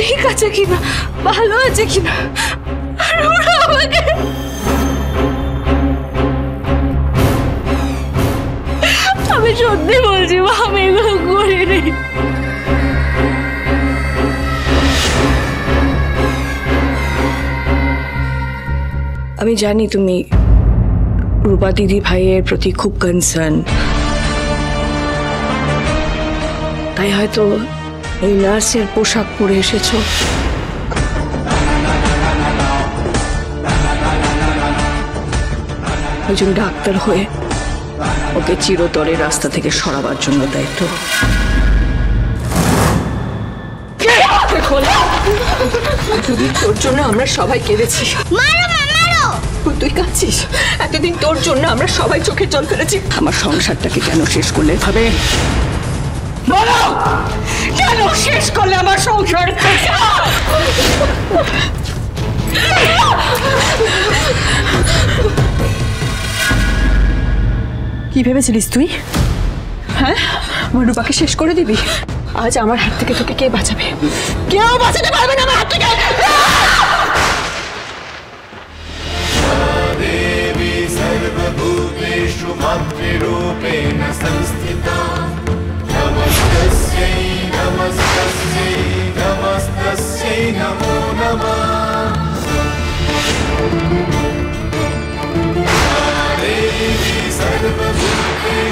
ঠিক আছে কিনা ভালো আছে কিনা আর ওরা আমাকে সত্যি বলছি আমি এগুলো করিনি। আমি জানি তুমি রূপা দিদি ভাইয়ের প্রতি খুব কনসার্ন তাই হয়তো এই নার্সের পোশাক পরে এসেছ। একজন ডাক্তার হয়ে ওকে চিরতরে রাস্তা থেকে সরাবার জন্য দায়িত্ব। এতদিন তোর জন্য আমরা সবাই কেঁদেছি। তুই কাঁদছিস? এতদিন তোর জন্য আমরা সবাই চোখে জল ফেলেছি। আমার সংসারটাকে কেন শেষ করলে ভাবে? বলো কেন শেষ করলে আমার সংসার? কি ভেবেছিলিস তুই হ্যাঁ আমার রূপাকে শেষ করে দিবি আজ আমার হাত থেকে তোকে কে বাঁচাবে কেউ বাঁচাতে পারবে না আমার হাত থেকে देवी सर्वभूतेषु मातृरूपेण संस्थिता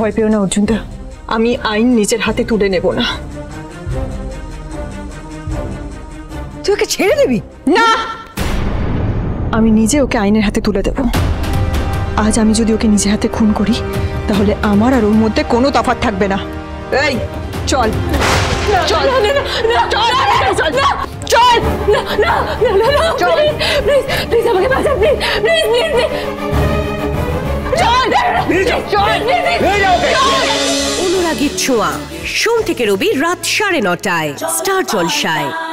ভয় পেও না অর্জুনদা আমি আইন নিজের হাতে তুলে নেব না তুই ওকে ছেড়ে দিবি না আমি নিজে ওকে আইনের হাতে তুলে দেব আজ আমি যদি ওকে নিজে হাতে খুন করি তাহলে আমার আর ওর মধ্যে কোনো তফাৎ থাকবে না এই চল চল চল চল চল আমাকে অনুরাগীর ছোঁয়া। সোম থেকে রবি রাত সাড়ে নটায়। স্টার জলসায়।